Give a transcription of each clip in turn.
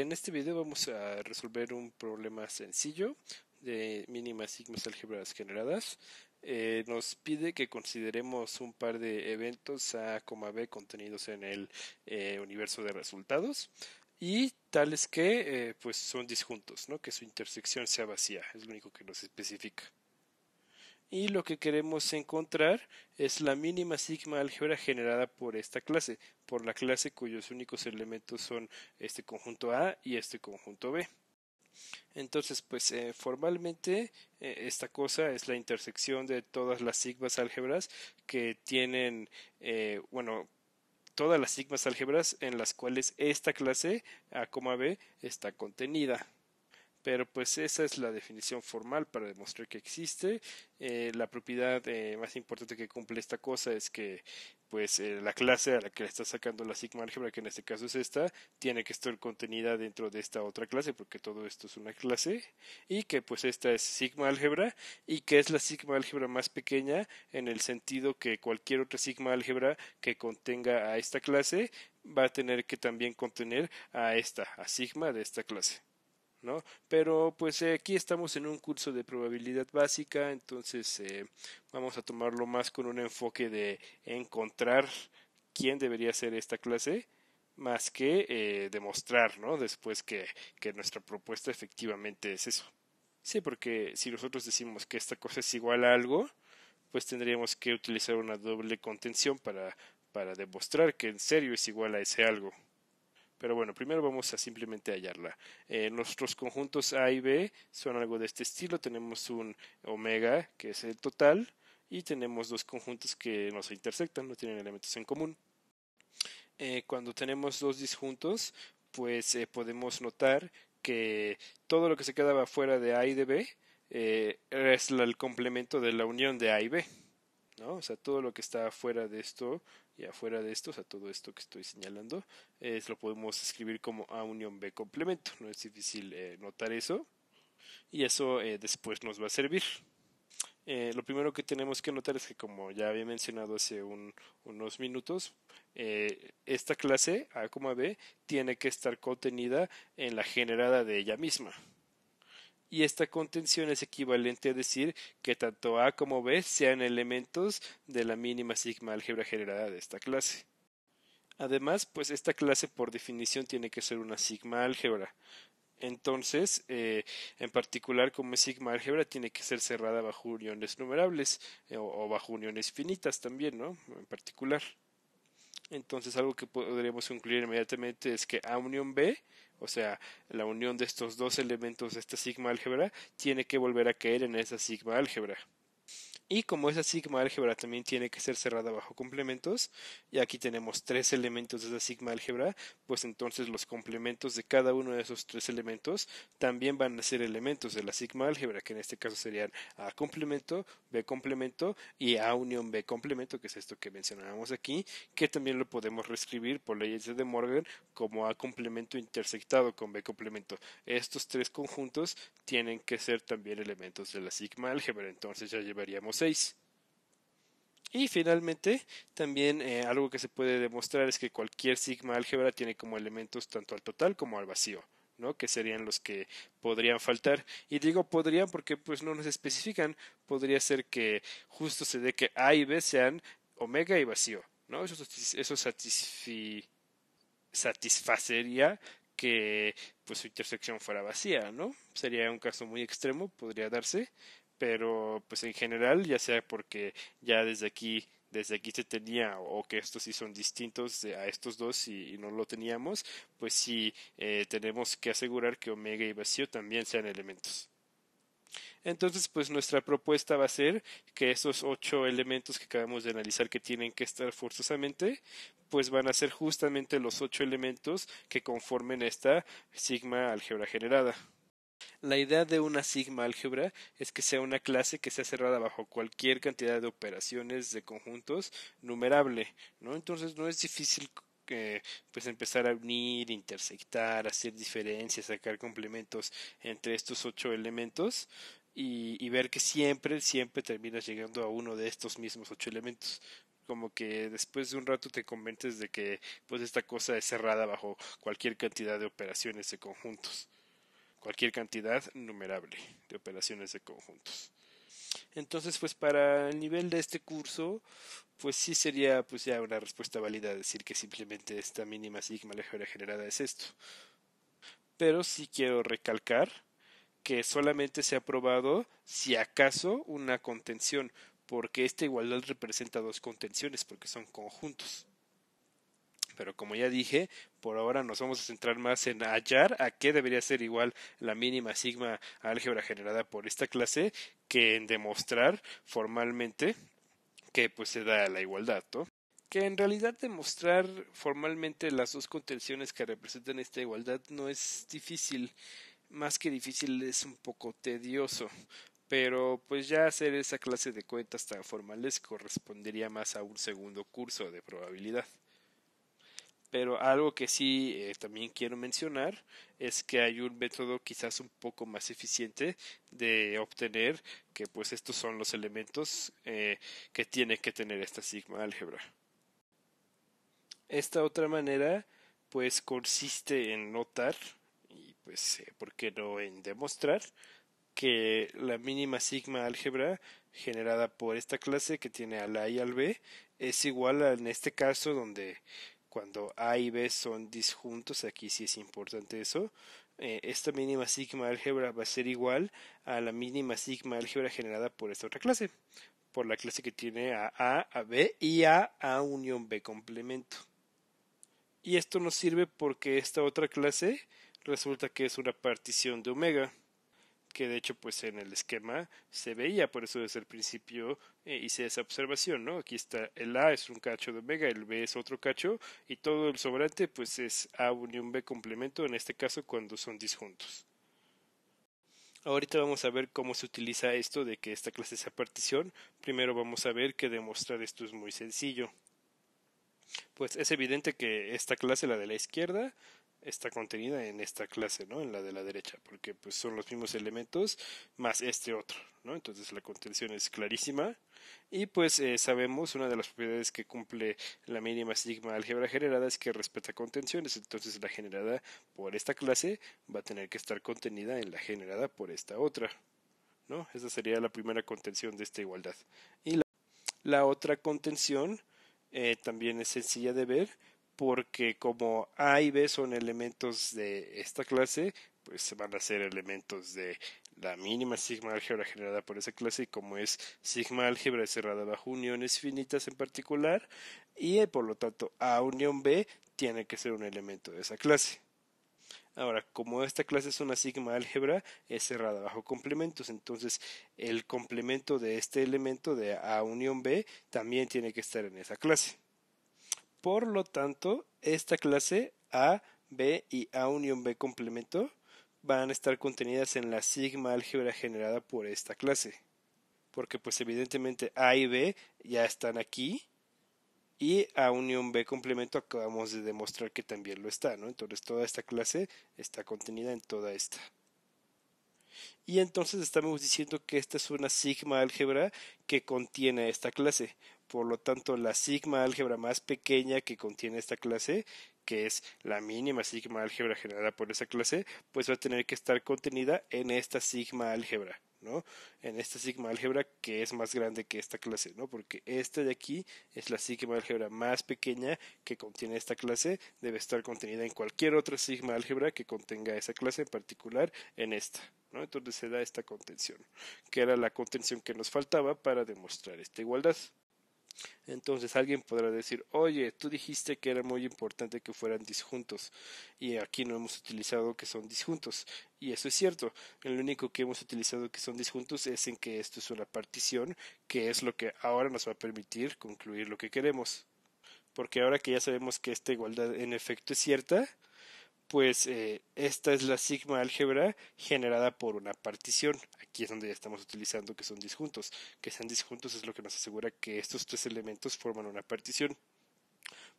En este video vamos a resolver un problema sencillo de mínimas sigmas álgebras generadas. Eh, nos pide que consideremos un par de eventos A, B contenidos en el eh, universo de resultados y tales que eh, pues son disjuntos, ¿no? que su intersección sea vacía, es lo único que nos especifica y lo que queremos encontrar es la mínima sigma álgebra generada por esta clase, por la clase cuyos únicos elementos son este conjunto A y este conjunto B. Entonces, pues eh, formalmente eh, esta cosa es la intersección de todas las sigmas álgebras que tienen, eh, bueno, todas las sigmas álgebras en las cuales esta clase A, B está contenida pero pues esa es la definición formal para demostrar que existe. Eh, la propiedad eh, más importante que cumple esta cosa es que pues eh, la clase a la que le está sacando la sigma álgebra, que en este caso es esta, tiene que estar contenida dentro de esta otra clase, porque todo esto es una clase, y que pues esta es sigma álgebra, y que es la sigma álgebra más pequeña en el sentido que cualquier otra sigma álgebra que contenga a esta clase va a tener que también contener a esta, a sigma de esta clase. ¿No? Pero pues eh, aquí estamos en un curso de probabilidad básica, entonces eh, vamos a tomarlo más con un enfoque de encontrar quién debería ser esta clase, más que eh, demostrar, ¿no? Después que, que nuestra propuesta efectivamente es eso. Sí, porque si nosotros decimos que esta cosa es igual a algo, pues tendríamos que utilizar una doble contención para, para demostrar que en serio es igual a ese algo. Pero bueno, primero vamos a simplemente hallarla. Eh, nuestros conjuntos A y B son algo de este estilo. Tenemos un omega, que es el total, y tenemos dos conjuntos que no se intersectan, no tienen elementos en común. Eh, cuando tenemos dos disjuntos, pues eh, podemos notar que todo lo que se quedaba fuera de A y de B es el complemento de la unión de A y B. ¿no? O sea, todo lo que está fuera de esto y afuera de esto, o sea, todo esto que estoy señalando, es, lo podemos escribir como A unión B complemento. No es difícil eh, notar eso. Y eso eh, después nos va a servir. Eh, lo primero que tenemos que notar es que, como ya había mencionado hace unos minutos, esta clase A, B tiene que estar contenida en la generada de ella misma y esta contención es equivalente a decir que tanto A como B sean elementos de la mínima sigma álgebra generada de esta clase. Además, pues esta clase por definición tiene que ser una sigma álgebra. Entonces, eh, en particular, como es sigma álgebra, tiene que ser cerrada bajo uniones numerables eh, o, bajo uniones finitas también, ¿no? En particular. Entonces, algo que podríamos concluir inmediatamente es que A unión B o sea, la unión de estos dos elementos de esta sigma álgebra tiene que volver a caer en esa sigma álgebra. Y como esa sigma álgebra también tiene que ser cerrada bajo complementos, y aquí tenemos tres elementos de esa sigma álgebra, pues entonces los complementos de cada uno de esos tres elementos también van a ser elementos de la sigma álgebra, que en este caso serían A complemento, B complemento y A unión B complemento, que es esto que mencionábamos aquí, que también lo podemos reescribir por leyes de De Morgan como A complemento intersectado con B complemento. Estos tres conjuntos tienen que ser también elementos de la sigma álgebra, entonces ya llevaríamos y finalmente, también eh, algo que se puede demostrar es que cualquier sigma álgebra tiene como elementos tanto al total como al vacío. ¿no? que serían los que podrían faltar. Y digo podrían porque pues no nos especifican. Podría ser que justo se dé que A y B sean omega y vacío. ¿no? Eso, eso satisfacería que pues su intersección fuera vacía, ¿no? Sería un caso muy extremo, podría darse, pero pues en general, ya sea porque ya desde aquí desde aquí se tenía o que estos sí son distintos a estos dos y, no lo teníamos, pues sí eh, tenemos que asegurar que omega y vacío también sean elementos. Entonces, pues nuestra propuesta va a ser que esos ocho elementos que acabamos de analizar que tienen que estar forzosamente, pues van a ser justamente los ocho elementos que conformen esta sigma álgebra generada. La idea de una sigma álgebra es que sea una clase que sea cerrada bajo cualquier cantidad de operaciones de conjuntos numerable, ¿no? Entonces no es difícil pues empezar a unir, intersectar, hacer diferencias, sacar complementos entre estos ocho elementos y, y ver que siempre, siempre terminas llegando a uno de estos mismos ocho elementos como que después de un rato te convences de que pues esta cosa es cerrada bajo cualquier cantidad de operaciones de conjuntos cualquier cantidad numerable de operaciones de conjuntos entonces pues para el nivel de este curso pues sí sería pues ya una respuesta válida decir que simplemente esta mínima sigma álgebra generada es esto pero sí quiero recalcar que solamente se ha probado si acaso una contención porque esta igualdad representa dos contenciones porque son conjuntos. Pero como ya dije, por ahora nos vamos a centrar más en hallar a qué debería ser igual la mínima sigma álgebra generada por esta clase que en demostrar formalmente que pues se da la igualdad, ¿no? Que en realidad demostrar formalmente las dos contenciones que representan esta igualdad no es difícil, más que difícil es un poco tedioso, pero pues ya hacer esa clase de cuentas tan formales correspondería más a un segundo curso de probabilidad. Pero algo que sí eh, también quiero mencionar es que hay un método quizás un poco más eficiente de obtener que pues estos son los elementos eh, que tiene que tener esta sigma álgebra. Esta otra manera pues consiste en notar y pues eh, por qué no en demostrar que la mínima sigma álgebra generada por esta clase que tiene al A y al B es igual a, en este caso donde cuando A y B son disjuntos, aquí sí es importante eso, eh, esta mínima sigma álgebra va a ser igual a la mínima sigma álgebra generada por esta otra clase, por la clase que tiene a A, a B y a A unión B complemento. Y esto nos sirve porque esta otra clase resulta que es una partición de omega que de hecho pues en el esquema se veía, por eso desde el principio eh, hice esa observación, ¿no? Aquí está el A es un cacho de omega, el B es otro cacho y todo el sobrante pues es A unión B complemento, en este caso cuando son disjuntos. Ahorita vamos a ver cómo se utiliza esto de que esta clase sea partición. Primero vamos a ver que demostrar esto es muy sencillo. Pues es evidente que esta clase, la de la izquierda, está contenida en esta clase, ¿no? En la de la derecha, porque pues son los mismos elementos más este otro, ¿no? Entonces la contención es clarísima y pues eh, sabemos una de las propiedades que cumple la mínima sigma álgebra generada es que respeta contenciones, entonces la generada por esta clase va a tener que estar contenida en la generada por esta otra, ¿no? Esa sería la primera contención de esta igualdad. Y la, otra contención eh, también es sencilla de ver, porque como A y B son elementos de esta clase, pues van a ser elementos de la mínima sigma álgebra generada por esa clase y como es sigma álgebra cerrada bajo uniones finitas en particular y por lo tanto A unión B tiene que ser un elemento de esa clase. Ahora, como esta clase es una sigma álgebra, es cerrada bajo complementos, entonces el complemento de este elemento de A unión B también tiene que estar en esa clase. Por lo tanto, esta clase A, B y A unión B complemento van a estar contenidas en la sigma álgebra generada por esta clase. Porque pues evidentemente A y B ya están aquí y A unión B complemento acabamos de demostrar que también lo está, ¿no? Entonces toda esta clase está contenida en toda esta. Y entonces estamos diciendo que esta es una sigma álgebra que contiene esta clase. Por lo tanto, la sigma álgebra más pequeña que contiene esta clase, que es la mínima sigma álgebra generada por esa clase, pues va a tener que estar contenida en esta sigma álgebra. ¿no? En esta sigma álgebra que es más grande que esta clase, ¿no? Porque esta de aquí es la sigma álgebra más pequeña que contiene esta clase, debe estar contenida en cualquier otra sigma álgebra que contenga esa clase en particular en esta, ¿no? Entonces se da esta contención, que era la contención que nos faltaba para demostrar esta igualdad. Entonces alguien podrá decir, oye, tú dijiste que era muy importante que fueran disjuntos y aquí no hemos utilizado que son disjuntos. Y eso es cierto, lo único que hemos utilizado que son disjuntos es en que esto es una partición, que es lo que ahora nos va a permitir concluir lo que queremos. Porque ahora que ya sabemos que esta igualdad en efecto es cierta, pues eh, esta es la sigma álgebra generada por una partición. Aquí es donde ya estamos utilizando que son disjuntos. Que sean disjuntos es lo que nos asegura que estos tres elementos forman una partición.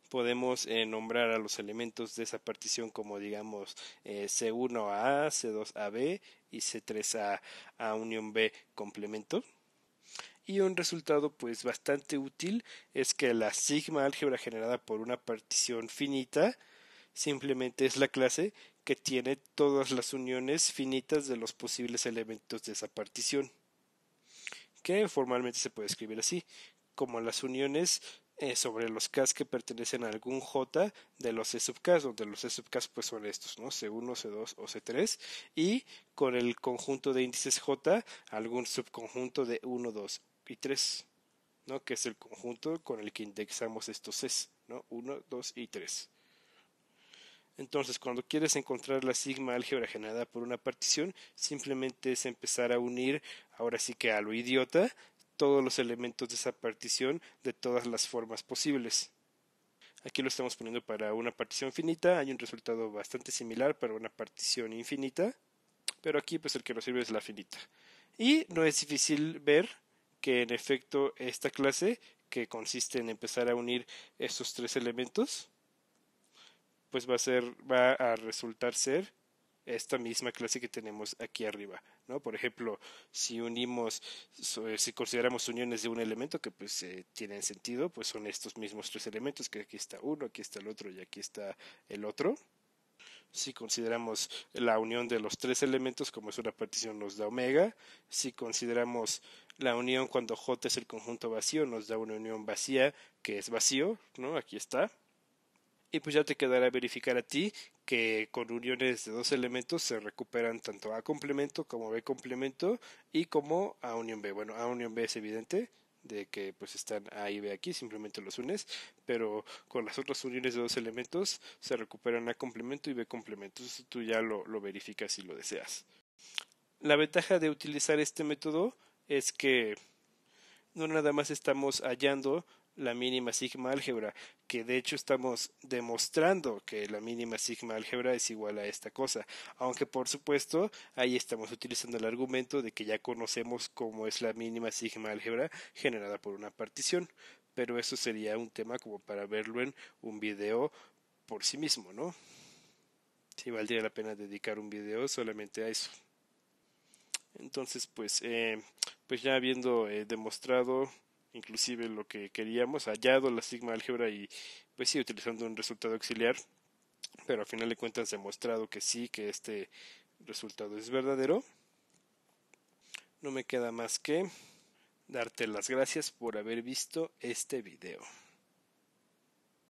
Podemos eh, nombrar a los elementos de esa partición como digamos eh, C1A, C2AB y C3A a unión B complemento. y un resultado pues bastante útil es que la sigma álgebra generada por una partición finita simplemente es la clase que tiene todas las uniones finitas de los posibles elementos de esa partición que formalmente se puede escribir así como las uniones eh, sobre los Ks que pertenecen a algún J de los E sub donde los E sub pues son estos, ¿no? C1, C2 o C3, y con el conjunto de índices J algún subconjunto de 1, 2 y 3, ¿no? Que es el conjunto con el que indexamos estos Cs, ¿no? 1, 2 y 3. Entonces, cuando quieres encontrar la sigma álgebra generada por una partición, simplemente es empezar a unir, ahora sí que a lo idiota, todos los elementos de esa partición de todas las formas posibles. Aquí lo estamos poniendo para una partición finita, hay un resultado bastante similar para una partición infinita, pero aquí pues el que nos sirve es la finita. Y no es difícil ver que en efecto esta clase, que consiste en empezar a unir estos tres elementos, pues va a ser, va a resultar ser esta misma clase que tenemos aquí arriba, ¿no? Por ejemplo, si unimos, si consideramos uniones de un elemento que pues eh, tienen sentido, pues son estos mismos tres elementos, que aquí está uno, aquí está el otro y aquí está el otro. Si consideramos la unión de los tres elementos como es una partición nos da omega. Si consideramos la unión cuando J es el conjunto vacío nos da una unión vacía que es vacío, ¿no? Aquí está y pues ya te quedará verificar a ti que con uniones de dos elementos se recuperan tanto A complemento como B complemento y como A unión B. Bueno, A unión B es evidente de que pues están A y B aquí, simplemente los unes, pero con las otras uniones de dos elementos se recuperan A complemento y B complemento. Entonces tú ya lo, lo verificas si lo deseas. La ventaja de utilizar este método es que no nada más estamos hallando la mínima sigma álgebra, que de hecho estamos demostrando que la mínima sigma álgebra es igual a esta cosa, aunque por supuesto ahí estamos utilizando el argumento de que ya conocemos cómo es la mínima sigma álgebra generada por una partición, pero eso sería un tema como para verlo en un video por sí mismo, ¿no? Si valdría la pena dedicar un video solamente a eso. Entonces, pues, eh, pues ya habiendo eh, demostrado inclusive lo que queríamos, hallado la sigma álgebra y pues sí, utilizando un resultado auxiliar, pero al final de cuentas demostrado que sí, que este resultado es verdadero. No me queda más que darte las gracias por haber visto este video.